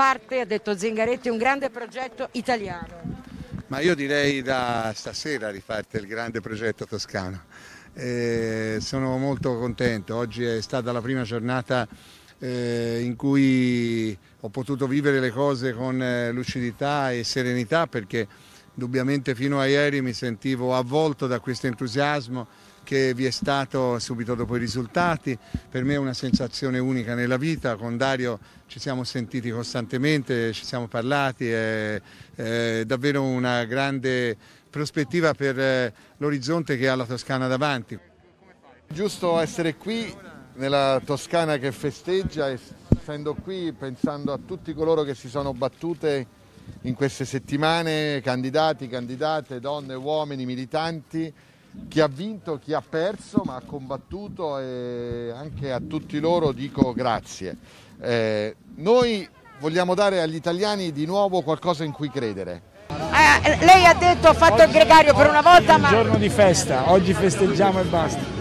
parte, ha detto Zingaretti, un grande progetto italiano. Ma io direi da stasera riparte il grande progetto toscano. Eh, sono molto contento, oggi è stata la prima giornata eh, in cui ho potuto vivere le cose con eh, lucidità e serenità perché indubbiamente fino a ieri mi sentivo avvolto da questo entusiasmo che vi è stato subito dopo i risultati, per me è una sensazione unica nella vita, con Dario ci siamo sentiti costantemente, ci siamo parlati, è, è davvero una grande prospettiva per eh, l'orizzonte che ha la Toscana davanti. Giusto essere qui nella Toscana che festeggia, essendo qui pensando a tutti coloro che si sono battute in queste settimane, candidati, candidate, donne, uomini, militanti, chi ha vinto, chi ha perso, ma ha combattuto e anche a tutti loro dico grazie. Eh, noi vogliamo dare agli italiani di nuovo qualcosa in cui credere. Eh, lei ha detto ha fatto il gregario per una volta, ma... È un giorno di festa, oggi festeggiamo e basta.